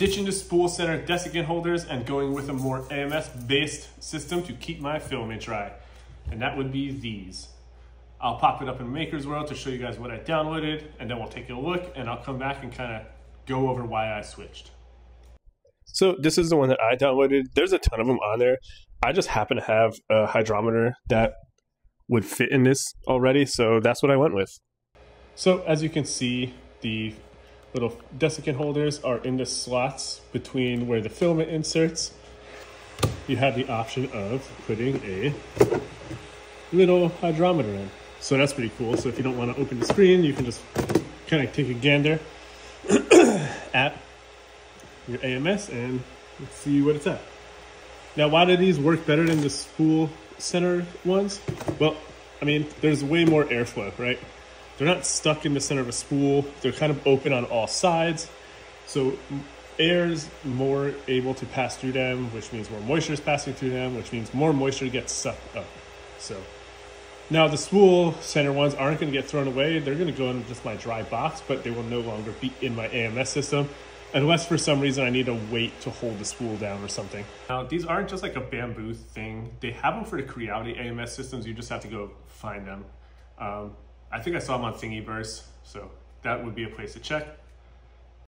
ditching the spool center desiccant holders and going with a more AMS based system to keep my filament dry. And that would be these. I'll pop it up in Maker's World to show you guys what I downloaded and then we'll take a look and I'll come back and kind of go over why I switched. So this is the one that I downloaded. There's a ton of them on there. I just happen to have a hydrometer that would fit in this already, so that's what I went with. So as you can see, the little desiccant holders are in the slots between where the filament inserts. You have the option of putting a little hydrometer in. So that's pretty cool. So if you don't want to open the screen, you can just kind of take a gander at your AMS and see what it's at. Now, why do these work better than the spool center ones? Well, I mean, there's way more airflow, right? They're not stuck in the center of a spool. They're kind of open on all sides. So air is more able to pass through them, which means more moisture is passing through them, which means more moisture gets sucked up. So now the spool center ones aren't going to get thrown away. They're going to go in just my dry box, but they will no longer be in my AMS system unless for some reason I need a weight to hold the spool down or something. Now these aren't just like a Bambu thing. They have them for the Creality AMS systems. You just have to go find them. Um, I think I saw them on Thingiverse, so that would be a place to check.